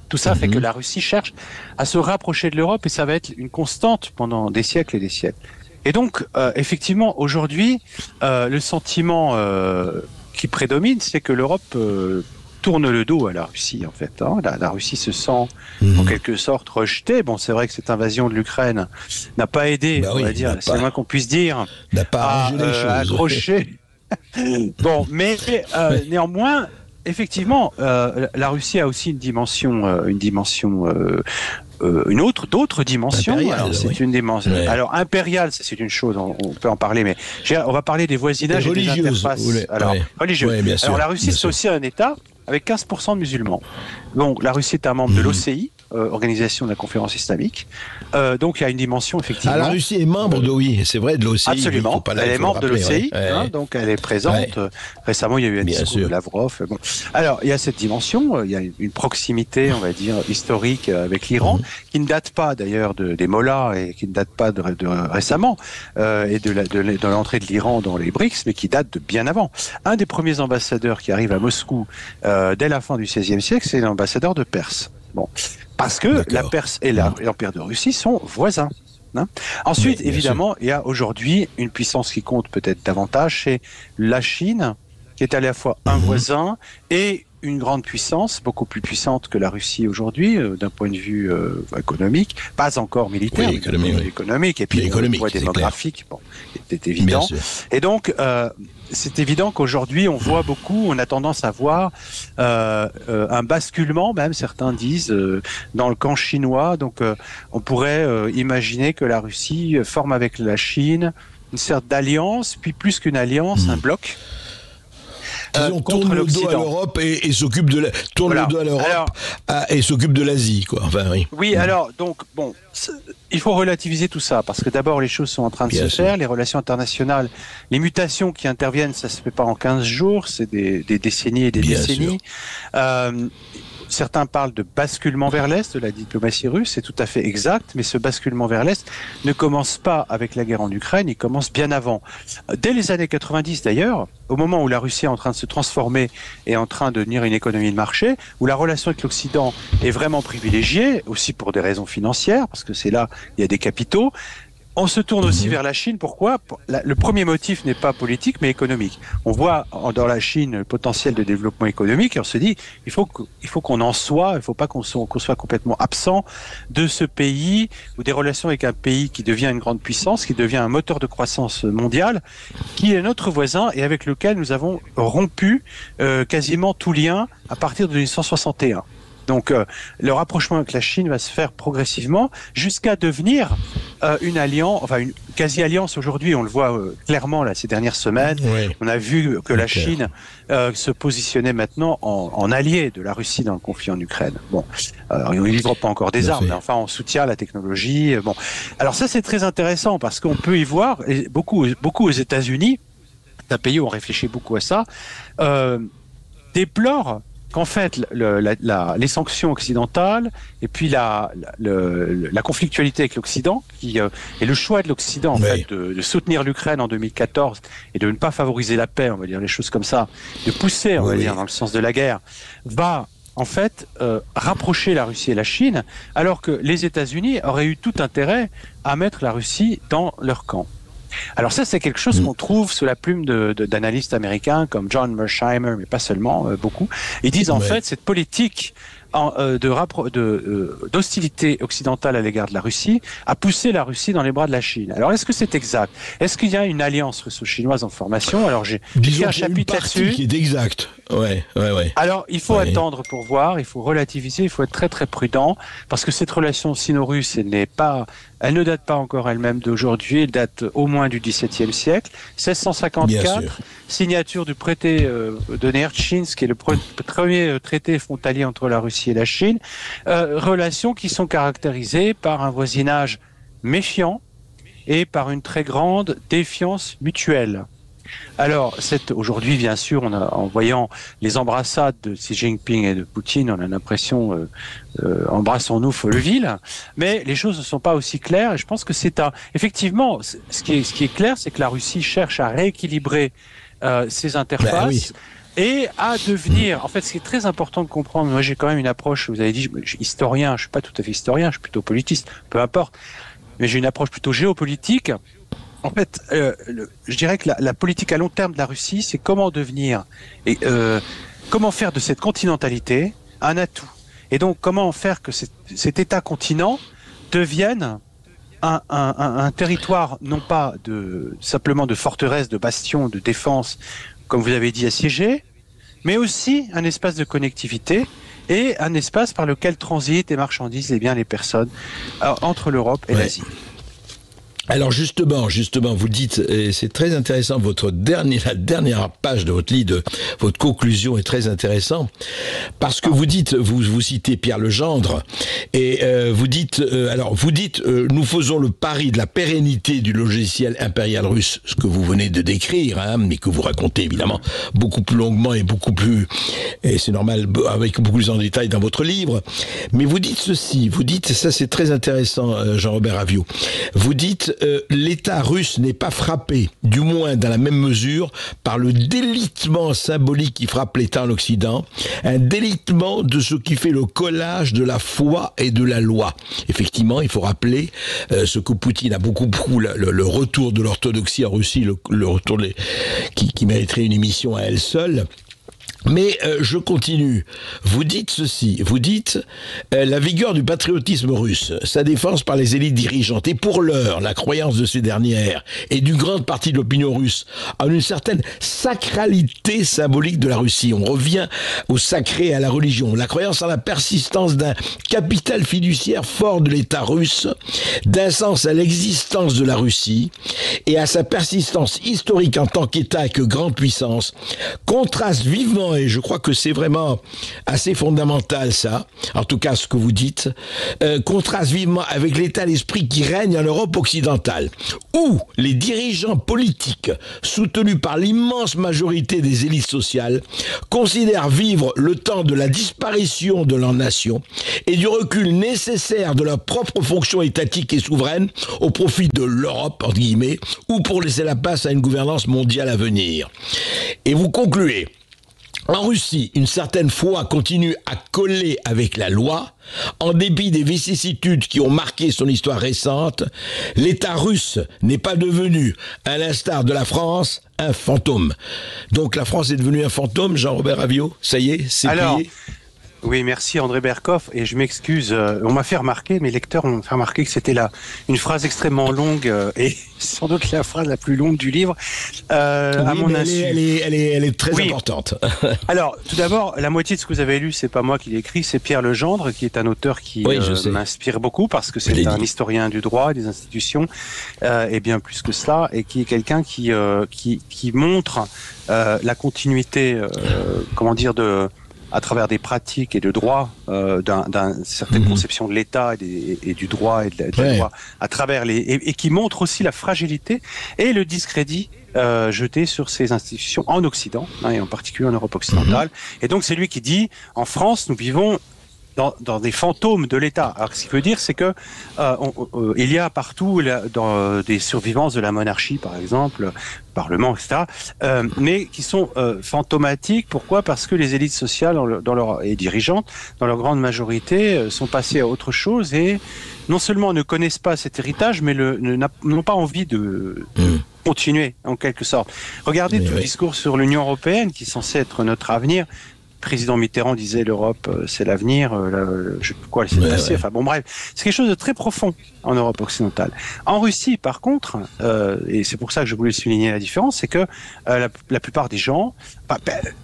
tout ça fait que mhm. la Russie cherche à se rapprocher de l'Europe et ça va être une constante pendant des siècles et des siècles. Et donc, euh, effectivement, aujourd'hui, euh, le sentiment euh, qui prédomine, c'est que l'Europe tourne le dos à la Russie, en fait. Hein. La, Russie se sent, en mhm. quelque sorte, rejetée. Bon, c'est vrai que cette invasion de l'Ukraine n'a pas aidé, bah on va dire, c'est le moins qu'on puisse dire, n'a pas à, accrocher. bon, mais néanmoins, effectivement, euh, la Russie a aussi une dimension, euh, une dimension. Euh, une autre, d'autres dimensions. c'est une dimension. Alors impériale, c'est une chose, on, peut en parler, mais on va parler des voisinages et, des interfaces. Alors Alors la Russie, c'est aussi un État avec 15% de musulmans. Donc la Russie est un membre de mhm. l'OCI, organisation de la conférence islamique. Euh, donc il y a une dimension effectivement. Ah, la Russie est membre d'OI, c'est vrai, de l'OCI. Absolument. elle est membre de l'OCI, hein, donc elle est présente. Récemment, il y a eu un discours de Lavrov. Bon. Alors il y a cette dimension, euh, il y a une proximité, on va dire, historique avec l'Iran, mhm. qui ne date pas d'ailleurs de, des Mollahs et qui ne date pas de, de récemment euh, et de, de l'entrée de l'Iran dans les BRICS, mais qui date de bien avant. Un des premiers ambassadeurs qui arrive à Moscou euh, dès la fin du XVIe siècle, c'est l'ambassadeur de Perse. Bon, parce que la Perse et l'Empire de Russie sont voisins. Hein. Ensuite, évidemment, il y a aujourd'hui une puissance qui compte peut-être davantage, c'est la Chine, qui est à la fois un mhm. voisin et une grande puissance, beaucoup plus puissante que la Russie aujourd'hui, euh, d'un point de vue euh, économique, pas encore militaire, mais économique, et puis économique, poids démographique, bon, c'était évident. Et donc, euh, c'est évident qu'aujourd'hui, on voit beaucoup, on a tendance à voir un basculement, même certains disent, dans le camp chinois. Donc, on pourrait imaginer que la Russie forme avec la Chine une sorte d'alliance, puis plus qu'une alliance, un hmm. bloc euh, tourne le dos à l'Europe et, s'occupe de la, tourne le dos à l'Europe et s'occupe de l'Asie, quoi. Enfin, oui. Oui, alors donc bon, il faut relativiser tout ça parce que d'abord les choses sont en train de se faire, les relations internationales, les mutations qui interviennent, ça se fait pas en 15 jours, c'est des, des, décennies et des décennies. Euh, Certains parlent de basculement vers l'Est de la diplomatie russe, c'est tout à fait exact, mais ce basculement vers l'Est ne commence pas avec la guerre en Ukraine, il commence bien avant. Dès les années 90 d'ailleurs, au moment où la Russie est en train de se transformer et en train de devenir une économie de marché, où la relation avec l'Occident est vraiment privilégiée, aussi pour des raisons financières, parce que c'est là il y a des capitaux, on se tourne aussi mhm. vers la Chine. Pourquoi Le premier motif n'est pas politique, mais économique. On voit dans la Chine le potentiel de développement économique et on se dit il faut qu'on en soit, il ne faut pas qu'on soit, soit, complètement absent de ce pays ou des relations avec un pays qui devient une grande puissance, qui devient un moteur de croissance mondiale, qui est notre voisin et avec lequel nous avons rompu euh, quasiment tout lien à partir de 1961. Donc euh, le rapprochement avec la Chine va se faire progressivement jusqu'à devenir euh, une alliance, enfin une quasi-alliance aujourd'hui, on le voit euh, clairement là ces dernières semaines. On a vu que la Chine se positionnait maintenant en, allié de la Russie dans le conflit en Ukraine. Bon, on ne livre pas encore des armes, mais enfin on soutient la technologie. Bon, alors ça c'est très intéressant parce qu'on peut y voir et beaucoup, beaucoup aux États-Unis, un pays où on réfléchit beaucoup à ça, déplore qu'en fait les sanctions occidentales et puis la, la, conflictualité avec l'Occident qui euh, et le choix de l'Occident en fait de, soutenir l'Ukraine en 2014 et de ne pas favoriser la paix, on va dire les choses comme ça, de pousser, on va dire dans le sens de la guerre, va en fait euh, rapprocher la Russie et la Chine, alors que les États-Unis auraient eu tout intérêt à mettre la Russie dans leur camp. Alors ça, c'est quelque chose mm. qu'on trouve sous la plume d'analystes américains comme John Mersheimer, mais pas seulement, euh, beaucoup. Ils disent en fait cette politique euh, de euh, d'hostilité occidentale à l'égard de la Russie a poussé la Russie dans les bras de la Chine. Alors est-ce que c'est exact? Est-ce qu'il y a une alliance russo-chinoise en formation? Alors j'ai un chapitre là-dessus. qui est exact. Ouais, ouais, ouais. Alors il faut attendre pour voir, il faut relativiser, il faut être très très prudent parce que cette relation sino-russe n'est pas elle ne date pas encore elle-même d'aujourd'hui, elle date au moins du XVIIe siècle. 1654, signature du traité euh, de Nerchins, qui est le premier euh, traité frontalier entre la Russie et la Chine. Euh, relations qui sont caractérisées par un voisinage méfiant et par une très grande défiance mutuelle. Alors, aujourd'hui, bien sûr, on a, en voyant les embrassades de Xi Jinping et de Poutine, on a l'impression euh, euh, embrassons-nous Folleville, mais les choses ne sont pas aussi claires. Et je pense que c'est un, effectivement, ce qui est, ce qui est clair, c'est que la Russie cherche à rééquilibrer euh, ses interfaces. Bah et à devenir. En fait, ce qui est très important de comprendre, moi j'ai quand même une approche, vous avez dit, je, historien, je suis pas tout à fait historien, je suis plutôt politiste, peu importe, mais j'ai une approche plutôt géopolitique. En fait, euh, je dirais que la, politique à long terme de la Russie, c'est comment devenir et euh, comment faire de cette continentalité un atout. Et donc, comment faire que cet État-continent devienne un, un, un, territoire non pas de simplement de forteresse, de bastion, de défense, comme vous avez dit, assiégé, mais aussi un espace de connectivité et un espace par lequel transitent les marchandises et bien les personnes euh, entre l'Europe et l'Asie. Alors justement, justement, vous dites, et c'est très intéressant, votre dernier, la dernière page de votre livre, votre conclusion est très intéressante, parce que vous dites, vous, vous citez Pierre Legendre, et euh, vous dites, euh, alors vous dites, euh, nous faisons le pari de la pérennité du logiciel impérial russe, ce que vous venez de décrire, hein, mais que vous racontez évidemment beaucoup plus longuement et beaucoup plus, et c'est normal, avec beaucoup plus en détail dans votre livre, mais vous dites ceci, vous dites, ça c'est très intéressant, Jean-Robert Avio, vous dites, euh, l'État russe n'est pas frappé, du moins dans la même mesure, par le délitement symbolique qui frappe l'État en Occident, un délitement de ce qui fait le collage de la foi et de la loi. Effectivement, il faut rappeler euh, ce que Poutine a beaucoup, beaucoup le, retour de l'orthodoxie en Russie, le, retour qui, qui mériterait une émission à elle seule. Mais euh, je continue. Vous dites ceci, vous dites euh, la vigueur du patriotisme russe, sa défense par les élites dirigeantes et pour l'heure la croyance de ces dernières et d'une grande partie de l'opinion russe en une certaine sacralité symbolique de la Russie. On revient au sacré à la religion. La croyance en la persistance d'un capital fiduciaire fort de l'État russe, d'un sens à l'existence de la Russie et à sa persistance historique en tant qu'État et que grande puissance, contraste vivement et je crois que c'est vraiment assez fondamental ça, en tout cas ce que vous dites, euh, contraste vivement avec l'état d'esprit qui règne en Europe occidentale, où les dirigeants politiques, soutenus par l'immense majorité des élites sociales, considèrent vivre le temps de la disparition de leur nation et du recul nécessaire de leur propre fonction étatique et souveraine au profit de l'Europe, entre guillemets, ou pour laisser la place à une gouvernance mondiale à venir. Et vous concluez, en Russie, une certaine foi continue à coller avec la loi. En dépit des vicissitudes qui ont marqué son histoire récente, l'État russe n'est pas devenu, à l'instar de la France, un fantôme. Donc la France est devenue un fantôme, Jean-Robert Avio Ça y est, c'est plié oui, merci André Berkoff. Et je m'excuse, euh, on m'a fait remarquer, mes lecteurs m'ont fait remarquer que c'était là une phrase extrêmement longue euh, et sans doute la phrase la plus longue du livre. Euh, à mon insu. Elle est, elle, est, elle, est, très importante. Alors, tout d'abord, la moitié de ce que vous avez lu, c'est pas moi qui l'ai écrit, c'est Pierre Legendre, qui est un auteur qui m'inspire beaucoup parce que c'est un historien du droit, des institutions, et bien plus que cela, et qui est quelqu'un qui, qui, qui montre la continuité, comment dire, de à travers des pratiques et de droits euh, d'une certaine mhm. conception de l'État et, du droit et de la, loi à travers les et, qui montre aussi la fragilité et le discrédit euh, jeté sur ces institutions en Occident hein, et en particulier en Europe occidentale. Mhm. Et donc c'est lui qui dit en France nous vivons dans, des fantômes de l'État. Alors, ce qu'il veut dire, c'est que euh, euh, il y a partout dans des survivances de la monarchie, par exemple, Parlement, etc., mais qui sont fantomatiques. Pourquoi? Parce que les élites sociales dans leur, et dirigeantes, dans leur grande majorité, sont passées à autre chose et non seulement ne connaissent pas cet héritage, mais n'ont pas envie de, mmh. continuer en quelque sorte. Regardez tout le discours sur l'Union européenne qui est censé être notre avenir président Mitterrand disait l'Europe euh, c'est l'avenir, euh, je sais quoi s'est passé. Enfin bon bref, c'est quelque chose de très profond en Europe occidentale. En Russie, par contre, euh, et c'est pour ça que je voulais souligner la différence, c'est que la, plupart des gens,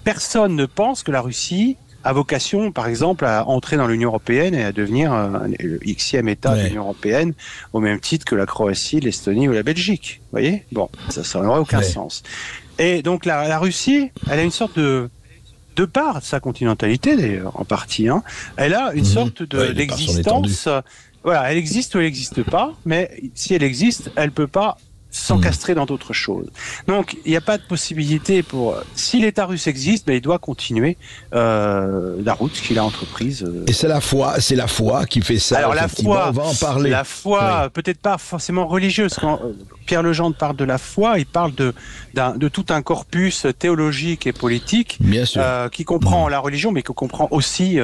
personne ne pense que la Russie a vocation, par exemple, à entrer dans l'Union européenne et à devenir un xème État de l'Union européenne, au même titre que la Croatie, l'Estonie ou la Belgique. Vous voyez? Bon, ça, ça n'aurait aucun sens. Et donc la, la Russie, elle a une sorte de de par sa continentalité d'ailleurs en partie, hein, elle a une mhm. sorte de d'existence. Voilà, elle existe ou elle n'existe pas, mais si elle existe, elle peut pas s'encastrer dans d'autres choses. Donc, il n'y a pas de possibilité pour. Si l'État russe existe, ben, il doit continuer euh, la route qu'il a entreprise. Euh. Et c'est la foi, c'est la foi qui fait ça. Alors la foi, on va en parler. La foi, peut-être pas forcément religieuse. Quand euh, Pierre Legendre parle de la foi, il parle de de tout un corpus théologique et politique, Bien sûr. qui comprend la religion, mais qui comprend aussi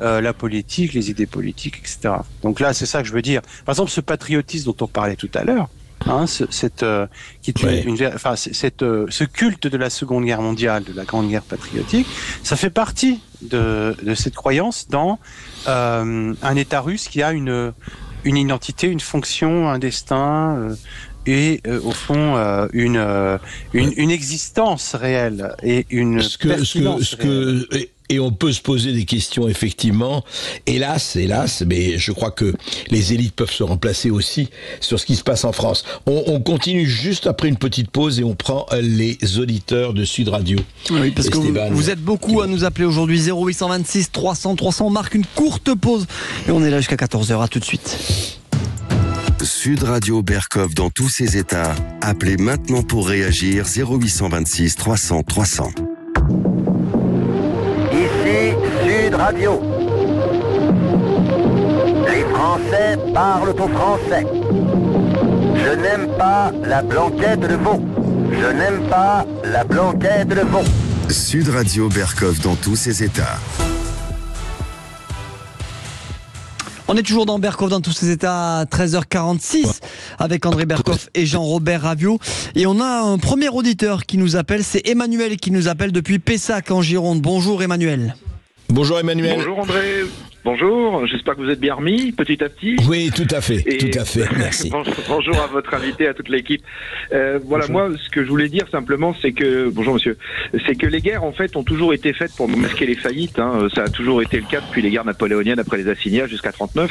la politique, les idées politiques, etc. Donc là, c'est ça que je veux dire. Par exemple, ce patriotisme dont on parlait tout à l'heure. Hein, cette, euh, qui est une, enfin, cette, euh, ce culte de la Seconde Guerre mondiale, de la Grande Guerre patriotique, ça fait partie de, de cette croyance dans euh, un État russe qui a une, une identité, une fonction, un destin. et au fond une, une, une existence réelle et une ce que, ce que, ce que et on peut se poser des questions effectivement. Hélas, hélas, mais je crois que les élites peuvent se remplacer aussi sur ce qui se passe en France. On, continue juste après une petite pause et on prend les auditeurs de Sud Radio. Oui, parce que vous, êtes beaucoup à nous appeler aujourd'hui 0826 300 300. On marque une courte pause et on est là jusqu'à 14h. À tout de suite. Sud Radio Berkov dans tous ses états. Appelez maintenant pour réagir 0826 300 300. Radio. Les Français parlent au français. Je n'aime pas la blanquette de veau. Je n'aime pas la blanquette de veau. Sud Radio Berkov dans tous ses états. On est toujours dans Berkov dans tous ses états à 13h46 avec André Berkov et Jean-Robert Ravio. Et on a un premier auditeur qui nous appelle, c'est Emmanuel qui nous appelle depuis Pessac en Gironde. Bonjour Emmanuel. Bonjour Emmanuel. Bonjour André. Bonjour, j'espère que vous êtes bien remis petit à petit. Oui, tout à fait, tout à fait, merci. bonjour à votre invité, à toute l'équipe. Euh, voilà, moi, ce que je voulais dire simplement, c'est que, bonjour monsieur, c'est que les guerres, en fait, ont toujours été faites pour masquer les faillites. Hein. Ça a toujours été le cas depuis les guerres napoléoniennes, après les assignats jusqu'à 39.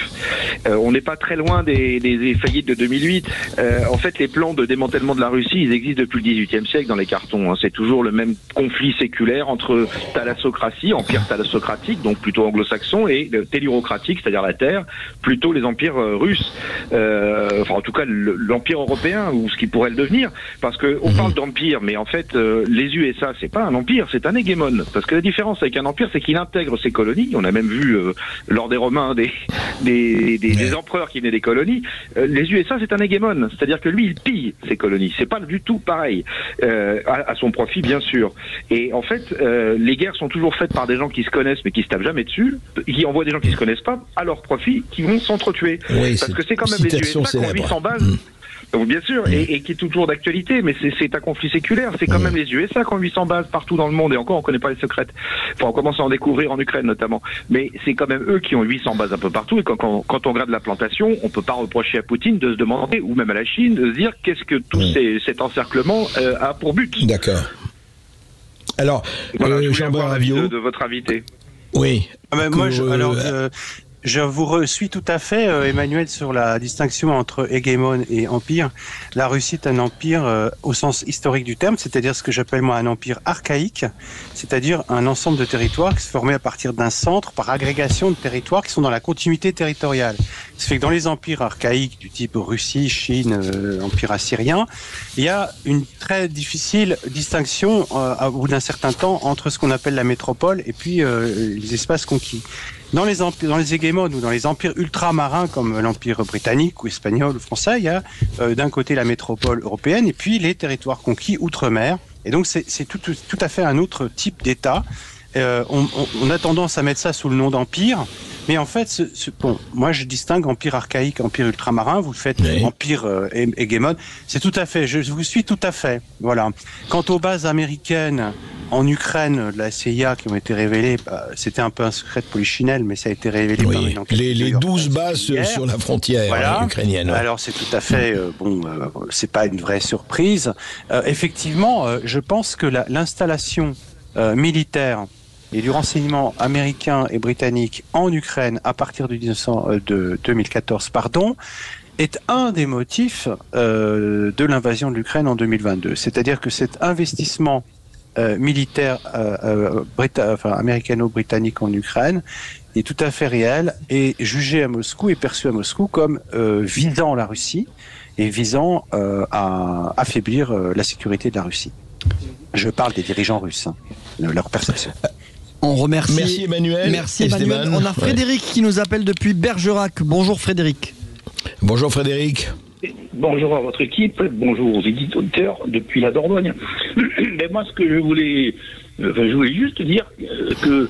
Euh, on n'est pas très loin des, des, faillites de 2008. Euh, en fait, les plans de démantèlement de la Russie, ils existent depuis le XVIIIe siècle dans les cartons. Hein. C'est toujours le même conflit séculaire entre thalassocratie, empire thalassocratique, donc plutôt anglo-saxon, et le tellurocratique, c'est-à-dire la Terre, plutôt les empires euh, russes, euh, enfin en tout cas l'empire européen ou ce qui pourrait le devenir, parce que on mhm. parle d'empire, mais en fait euh, les USA c'est pas un empire, c'est un hégémone, parce que la différence avec un empire c'est qu'il intègre ses colonies. On a même vu lors des Romains des des, des, empereurs qui venaient des colonies. les USA c'est un hégémone, c'est-à-dire que lui il pille ses colonies. C'est pas du tout pareil à, à, son profit bien sûr. Et en fait les guerres sont toujours faites par des gens qui se connaissent mais qui se tapent jamais dessus, qui envoient des gens qui se connaissent pas à leur profit, qui vont s'entretuer. Parce que c'est quand même les USA qui ont 800 bases. Mm. Donc bien sûr, mm. et, qui est toujours d'actualité, mais c'est un conflit séculaire. C'est quand mm. même les USA qui ont 800 bases partout dans le monde, et encore on connaît pas les secrètes. Enfin, on commence à en découvrir en Ukraine notamment. Mais c'est quand même eux qui ont 800 bases un peu partout, et quand, quand, on regarde la plantation, on peut pas reprocher à Poutine de se demander, ou même à la Chine, de se dire qu'est-ce que tout cet encerclement euh, a pour but. D'accord. Alors, voilà, euh, Jean de, de votre invité. Oui. Ah ben, moi, alors, euh, je vous suis tout à fait, euh, Emmanuel, sur la distinction entre hégémon et empire. La Russie est un empire euh, au sens historique du terme, c'est-à-dire ce que j'appelle moi un empire archaïque, c'est-à-dire un ensemble de territoires qui se formaient à partir d'un centre par agrégation de territoires qui sont dans la continuité territoriale. Ce fait que dans les empires archaïques du type Russie, Chine, euh, empire assyrien, il y a une très difficile distinction au bout d'un certain temps entre ce qu'on appelle la métropole et puis les espaces conquis. Dans les, dans les hégémones ou dans les empires ultramarins comme l'empire britannique ou espagnol ou français, il y a euh, d'un côté la métropole européenne et puis les territoires conquis outre-mer. Et donc c'est tout, tout, à fait un autre type d'État. Euh, on, on, a tendance à mettre ça sous le nom d'empire, mais en fait, ce, ce, bon, moi je distingue empire archaïque, empire ultramarin. Vous le faites empire euh, hégémone. C'est tout à fait. Je vous suis tout à fait. Voilà. Quant aux bases américaines en Ukraine la CIA qui ont été révélées, bah, c'était un peu un secret de polichinelle, mais ça a été révélé par une enquête. Les, les 12 bases sur la frontière hein, ukrainienne. Alors c'est tout à fait euh, bon. Euh, c'est pas une vraie surprise. Euh, effectivement, je pense que l'installation militaire et du renseignement américain et britannique en Ukraine à partir de, 1900, de 2014, pardon, est un des motifs de l'invasion de l'Ukraine en 2022. C'est-à-dire que cet investissement euh, militaire euh, euh enfin, américano-britannique en Ukraine est tout à fait réel et jugé à Moscou et perçu à Moscou comme euh, visant la Russie et visant à affaiblir la sécurité de la Russie. Je parle des dirigeants russes, hein, leur perception. On remercie. Merci Emmanuel. Merci Emmanuel. On a Frédéric qui nous appelle depuis Bergerac. Bonjour Frédéric. Bonjour Frédéric. Bonjour à votre équipe, bonjour aux éditeurs depuis la Dordogne. Mais moi, ce que je voulais, je voulais juste dire euh, que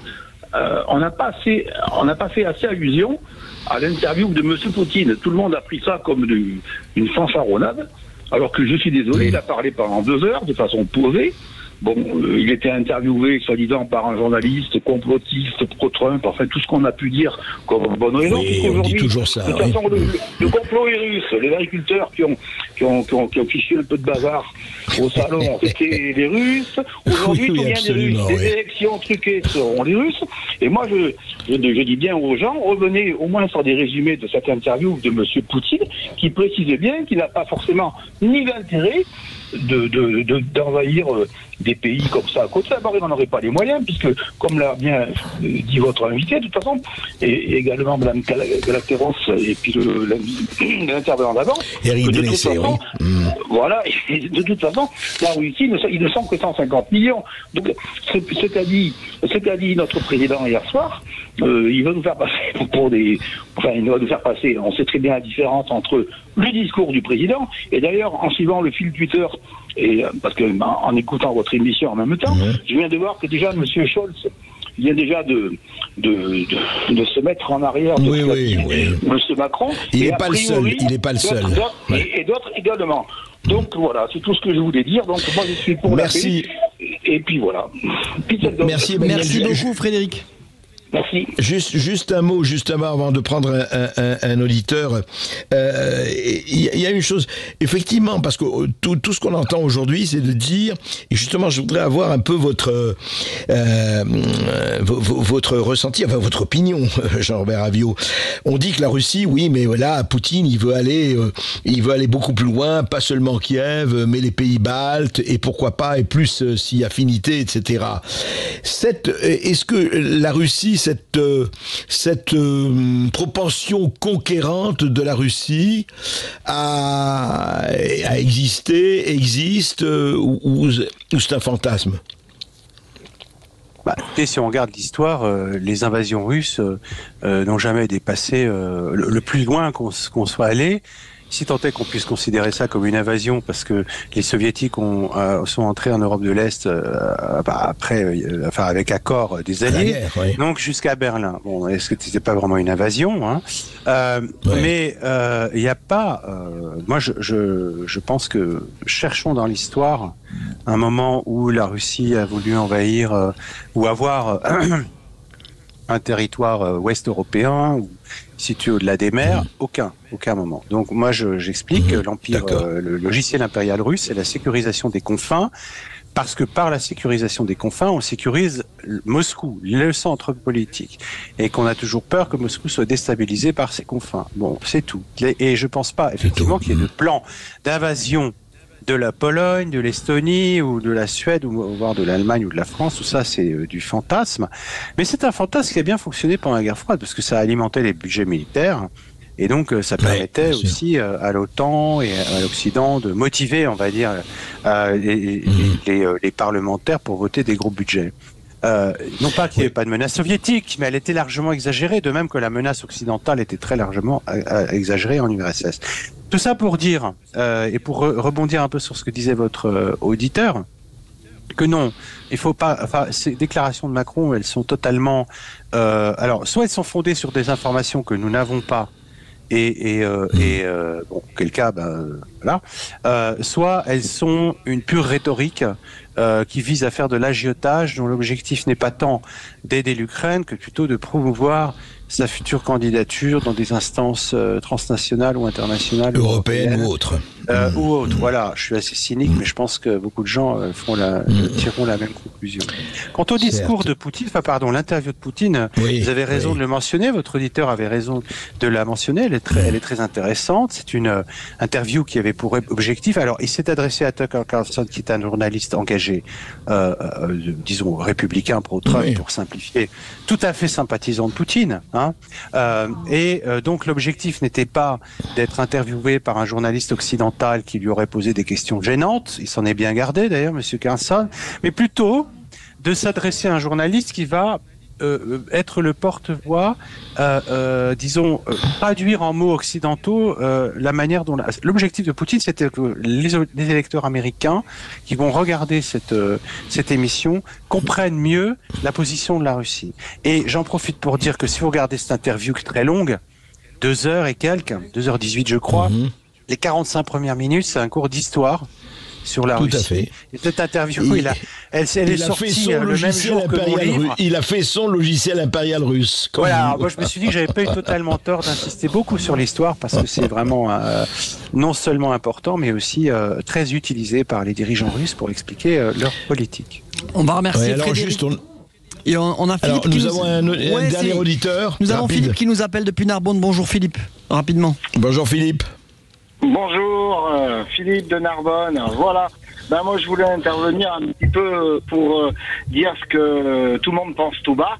euh, on n'a pas assez, on n'a pas fait assez allusion à l'interview de M. Poutine. Tout le monde a pris ça comme une fanfaronnade, alors que je suis désolé, il a parlé pendant deux heures de façon posée. Bon, euh, il était interviewé, soi-disant, par un journaliste complotiste, pro-Trump, enfin tout ce qu'on a pu dire comme bonne raison. Oui, on dit toujours ça. De toute façon, le, complot est russe. Les agriculteurs qui ont, qui ont, qui ont, qui ont fiché un peu de bazar au salon, c'était les Russes. Aujourd'hui, oui, oui, tout vient des Russes. Les élections truquées seront les Russes. Et moi, je, je, je, dis bien aux gens, revenez au moins sur des résumés de cette interview de M. Poutine, qui précisait bien qu'il n'a pas forcément ni l'intérêt d'envahir de, de, euh, des pays comme ça à côté. D'abord, il n'en pas les moyens, puisque, comme l'a bien euh, dit votre invité, de toute façon, et, également Mme Galacteros, et puis l'intervenant d'avant, de toute façon, mm. voilà, de toute façon, la Russie, ils ne sont que 150 millions. Donc, ce qu'a dit, dit notre président hier soir, euh, il va nous faire passer pour des, enfin, il va nous faire passer. On sait très bien la différence entre le discours du président et d'ailleurs en suivant le fil Twitter et euh, parce que ben, en écoutant votre émission en même temps, je viens de voir que déjà M. Scholz vient déjà de, de, de, se mettre en arrière de oui, oui, oui. M. Macron. Il n'est pas le seul. Il n'est pas le seul. Et, d'autres également. Donc voilà, c'est tout ce que je voulais dire. Donc moi je suis pour Merci. la paix. Et puis voilà. Merci, Merci beaucoup Frédéric. Merci. Juste, juste un mot, justement, avant de prendre un, auditeur. Il euh, y, a une chose, effectivement, parce que tout, tout ce qu'on entend aujourd'hui, c'est de dire, et justement, je voudrais avoir un peu votre euh, votre ressenti, enfin votre opinion, Jean-Robert Avio. On dit que la Russie, oui, mais voilà, Poutine, il veut aller, euh, il veut aller beaucoup plus loin, pas seulement Kiev, mais les pays baltes, et pourquoi pas, et plus euh, si affinité, etc. Est-ce que la Russie cette, euh, cette euh, propension conquérante de la Russie a, a existé, existe, euh, ou, c'est un fantasme? Bah, si on regarde l'histoire, les invasions russes n'ont jamais dépassé le, plus loin qu'on soit allé si tant est qu'on puisse considérer ça comme une invasion, parce que les soviétiques ont, euh, sont entrés en Europe de l'Est euh, bah, après, euh, enfin avec accord des alliés, donc jusqu'à Berlin. Bon, est-ce que c'était pas vraiment une invasion hein? Mais il n'y a pas. moi, je, je, je pense que cherchons dans l'histoire un moment où la Russie a voulu envahir ou avoir un territoire ouest européen ou situé au-delà des mers, aucun, aucun moment. Donc moi, j'explique l'empire, euh, le logiciel impérial russe, c'est la sécurisation des confins parce que par la sécurisation des confins, on sécurise Moscou, le centre politique, et qu'on a toujours peur que Moscou soit déstabilisé par ses confins. Bon, c'est tout. Et je pense pas effectivement qu'il y ait de plan d'invasion de la Pologne, de l'Estonie ou de la Suède ou voire de l'Allemagne ou de la France, tout ça c'est euh, du fantasme. Mais c'est un fantasme qui a bien fonctionné pendant la guerre froide parce que ça alimentait les budgets militaires. Et donc, euh, ça permettait aussi euh, à l'OTAN et à l'Occident de motiver, on va dire, mhm. les, parlementaires pour voter des gros budgets. Non pas qu'il n'y ait pas de menace soviétique, mais elle était largement exagérée, de même que la menace occidentale était très largement exagérée en URSS. Tout ça pour dire, euh, et pour rebondir un peu sur ce que disait votre euh, auditeur, que non, il faut pas. Enfin, ces déclarations de Macron, elles sont totalement. Euh, alors, soit elles sont fondées sur des informations que nous n'avons pas, et, et, euh, et euh, bon, quel cas, ben, voilà. Euh, soit elles sont une pure rhétorique qui vise à faire de l'agiotage, dont l'objectif n'est pas tant d'aider l'Ukraine que plutôt de promouvoir sa future candidature dans des instances euh, transnationales ou internationales. Européennes ou autres. Euh, ou autres, voilà. Je suis assez cynique, mais je pense que beaucoup de gens euh, font la, tireront la même conclusion. Quant au discours de Poutine, enfin pardon, l'interview de Poutine, vous avez raison de le mentionner, votre auditeur avait raison de la mentionner, elle est très, elle est très intéressante. C'est une interview qui avait pour objectif, alors il s'est adressé à Tucker Carlson, qui est un journaliste engagé, disons, républicain pro-Trump, pour simplifier, tout à fait sympathisant de Poutine. Hein, Hein. Euh, et euh, donc l'objectif n'était pas d'être interviewé par un journaliste occidental qui lui aurait posé des questions gênantes, il s'en est bien gardé d'ailleurs, Monsieur Carlson, mais plutôt de s'adresser à un journaliste qui va être le porte-voix, euh, euh, disons, traduire en mots occidentaux la manière dont l'objectif de Poutine, c'était que les, électeurs américains qui vont regarder cette cette émission comprennent mieux la position de la Russie. Et j'en profite pour dire que si vous regardez cette interview très longue, deux heures et quelques, deux heures dix-huit je crois, mhm. les 45 premières minutes, c'est un cours d'histoire sur la Tout Russie. à fait. Et cette interview, il, a, elle, est sortie euh, le même jour que mon livre. Il a fait son logiciel impérial russe. Voilà, moi je me suis dit que j'avais pas eu totalement tort d'insister beaucoup sur l'histoire parce que c'est vraiment euh, non seulement important, mais aussi euh, très utilisé par les dirigeants russes pour expliquer leur politique. On va remercier alors juste Et on, a Philippe nous, avons un, dernier auditeur. Nous avons Philippe qui nous appelle depuis Narbonne. Bonjour Philippe, rapidement. Bonjour Philippe. Bonjour, euh, Philippe de Narbonne. Voilà. Ben moi, je voulais intervenir un petit peu pour euh, dire ce que tout le monde pense tout bas.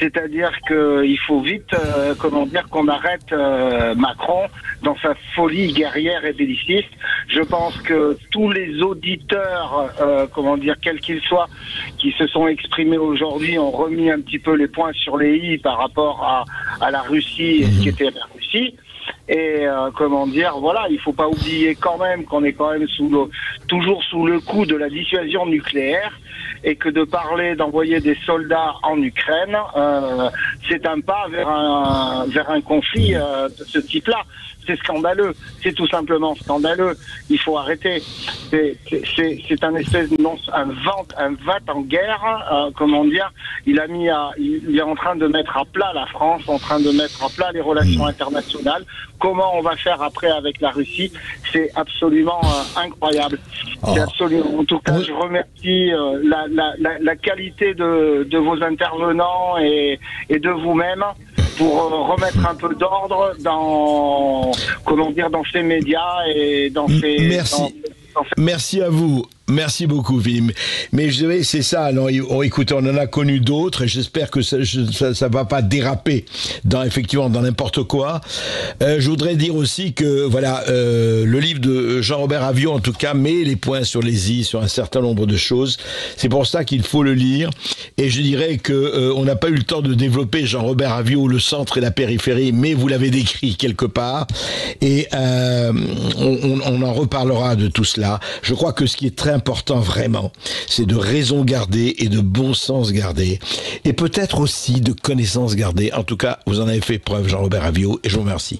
C'est-à-dire qu'il faut vite, euh, comment dire, qu'on arrête Macron dans sa folie guerrière et belliciste. Je pense que tous les auditeurs, comment dire, quels qu'ils soient, qui se sont exprimés aujourd'hui, ont remis un petit peu les points sur les i par rapport à, à la Russie et ce qui était la Russie. Et euh, comment dire, voilà, il faut pas oublier quand même qu'on est quand même sous le, toujours sous le coup de la dissuasion nucléaire et que de parler d'envoyer des soldats en Ukraine, euh, c'est un pas vers un vers un conflit euh, de ce type-là c'est scandaleux. C'est tout simplement scandaleux. Il faut arrêter. C'est un espèce de non, un vent, un vat en guerre. Euh, comment dire Il a mis à, il est en train de mettre à plat la France, en train de mettre à plat les relations mmh. internationales. Comment on va faire après avec la Russie C'est absolument euh, incroyable. C'est oh. absolument. En tout cas, je remercie euh, la, la, la, la, qualité de, de vos intervenants et, et de vous-même pour euh, remettre un peu d'ordre dans comment dire dans ces médias et dans ces Merci. Merci à vous. Merci beaucoup, Vim. Mais je vais, c'est ça. Alors, écoutez, on en a connu d'autres et j'espère que ça, ça, ça, va pas déraper dans effectivement dans n'importe quoi. Euh, je voudrais dire aussi que voilà, euh, le livre de Jean-Robert Avion, en tout cas, met les points sur les i sur un certain nombre de choses. C'est pour ça qu'il faut le lire. Et je dirais que euh, on n'a pas eu le temps de développer Jean-Robert Avion, le centre et la périphérie, mais vous l'avez décrit quelque part. Et on, on en reparlera de tout cela. Je crois que ce qui est très important vraiment, c'est de raison garder et de bon sens garder. Et peut-être aussi de connaissance garder. En tout cas, vous en avez fait preuve, Jean-Robert Avio, et je vous remercie.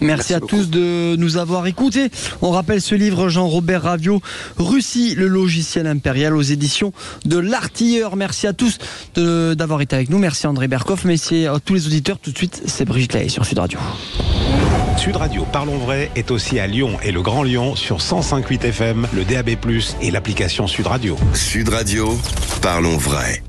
Merci, à tous de nous avoir écoutés. On rappelle ce livre Jean-Robert Ravio, Russie, le logiciel impérial aux éditions de l'Artilleur. Merci à tous d'avoir été avec nous. Merci André Berkoff. Merci à tous les auditeurs. Tout de suite, c'est Brigitte Lahaye sur Sud Radio. Sud Radio Parlons Vrai est aussi à Lyon et le Grand Lyon sur 105.8 FM, le DAB+, et l'application Sud Radio. Sud Radio, Parlons Vrai.